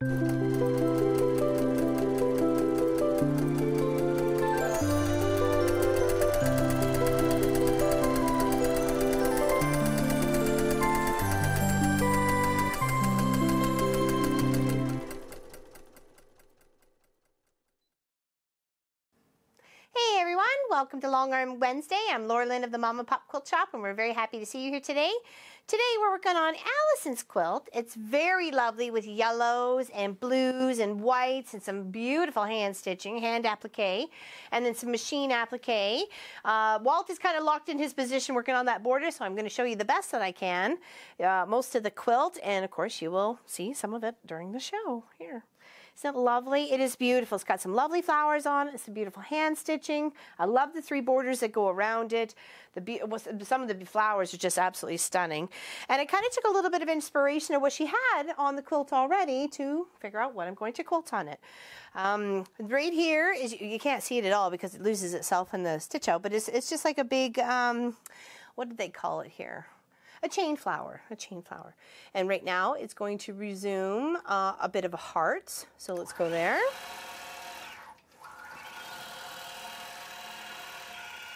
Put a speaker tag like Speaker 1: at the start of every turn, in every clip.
Speaker 1: Hey welcome to Long Arm Wednesday. I'm Laura Lynn of the Mom and Pop Quilt Shop and we're very happy to see you here today. Today we're working on Allison's quilt. It's very lovely with yellows and blues and whites and some beautiful hand stitching, hand applique, and then some machine applique. Uh, Walt is kind of locked in his position working on that border, so I'm going to show you the best that I can, uh, most of the quilt, and of course you will see some of it during the show here. Isn't it lovely? It is beautiful. It's got some lovely flowers on it. Some beautiful hand stitching. I love the three borders that go around it. The some of the flowers are just absolutely stunning. And I kind of took a little bit of inspiration of what she had on the quilt already to figure out what I'm going to quilt on it. Um, right here is you can't see it at all because it loses itself in the stitch out, but it's it's just like a big um, what did they call it here? A chain flower, a chain flower. And right now it's going to resume uh, a bit of a heart. So let's go there.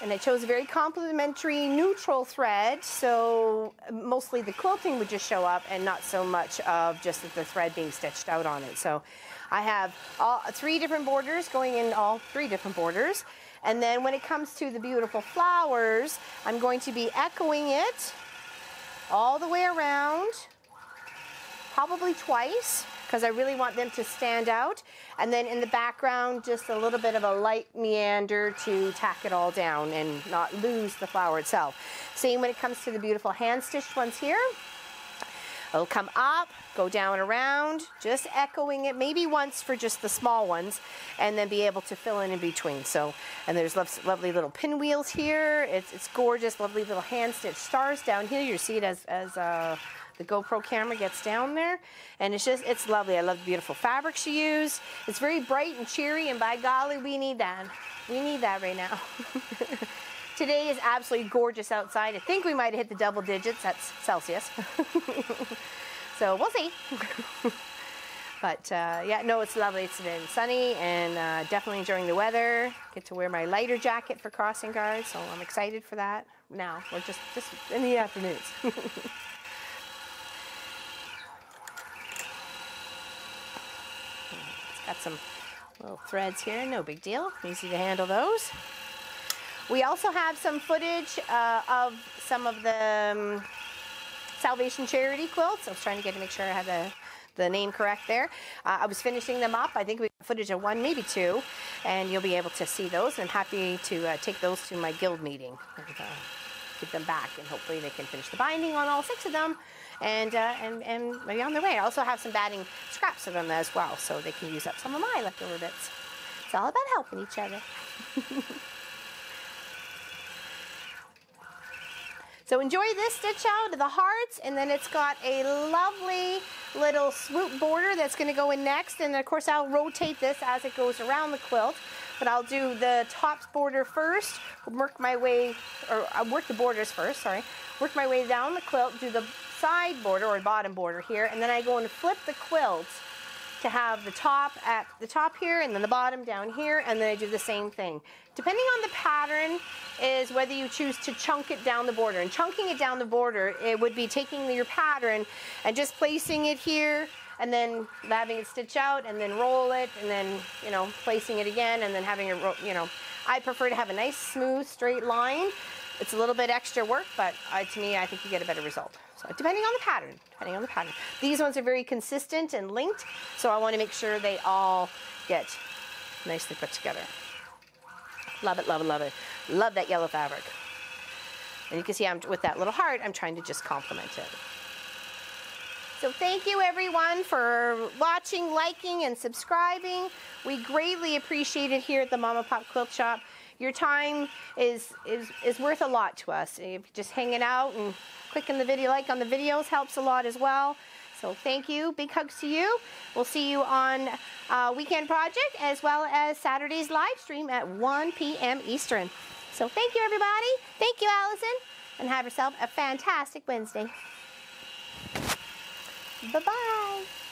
Speaker 1: And I chose a very complementary neutral thread, so mostly the quilting would just show up and not so much of just the thread being stitched out on it. So I have all, three different borders going in all three different borders. And then when it comes to the beautiful flowers, I'm going to be echoing it all the way around, probably twice, because I really want them to stand out. And then in the background, just a little bit of a light meander to tack it all down and not lose the flower itself. Same when it comes to the beautiful hand-stitched ones here. It'll come up, go down around, just echoing it maybe once for just the small ones, and then be able to fill in in between. So, and there's lovely little pinwheels here. It's, it's gorgeous, lovely little hand-stitched stars down here. You see it as, as uh, the GoPro camera gets down there. And it's just, it's lovely. I love the beautiful fabric she used. It's very bright and cheery, and by golly, we need that. We need that right now. Today is absolutely gorgeous outside. I think we might have hit the double digits. That's Celsius. so we'll see. but uh, yeah, no, it's lovely. It's been sunny and uh, definitely enjoying the weather. Get to wear my lighter jacket for crossing guards, so I'm excited for that. Now, we're just, just in the afternoons. it's got some little threads here, no big deal. Easy to handle those. We also have some footage uh, of some of the um, Salvation Charity quilts. I was trying to get to make sure I had the, the name correct there. Uh, I was finishing them up. I think we got footage of one, maybe two, and you'll be able to see those. I'm happy to uh, take those to my guild meeting and uh, give them back, and hopefully they can finish the binding on all six of them. And, uh, and, and maybe on their way. I also have some batting scraps of them as well, so they can use up some of my leftover bits. It's all about helping each other. So enjoy this stitch out of the hearts, and then it's got a lovely little swoop border that's gonna go in next, and of course I'll rotate this as it goes around the quilt, but I'll do the top border first, work my way, or I'll uh, work the borders first, sorry, work my way down the quilt, do the side border or bottom border here, and then I go and flip the quilt to have the top at the top here and then the bottom down here and then I do the same thing. Depending on the pattern is whether you choose to chunk it down the border. And chunking it down the border, it would be taking your pattern and just placing it here and then having it stitch out and then roll it and then, you know, placing it again and then having it, you know, I prefer to have a nice smooth straight line. It's a little bit extra work, but uh, to me, I think you get a better result. So depending on the pattern, depending on the pattern. These ones are very consistent and linked, so I want to make sure they all get nicely put together. Love it, love it, love it. Love that yellow fabric. And you can see I'm with that little heart, I'm trying to just complement it. So thank you everyone for watching, liking, and subscribing. We greatly appreciate it here at the Mom and Pop Quilt Shop. Your time is, is, is worth a lot to us. Just hanging out and clicking the video like on the videos helps a lot as well. So thank you. Big hugs to you. We'll see you on uh, Weekend Project as well as Saturday's live stream at 1 p.m. Eastern. So thank you, everybody. Thank you, Allison. And have yourself a fantastic Wednesday. Bye-bye.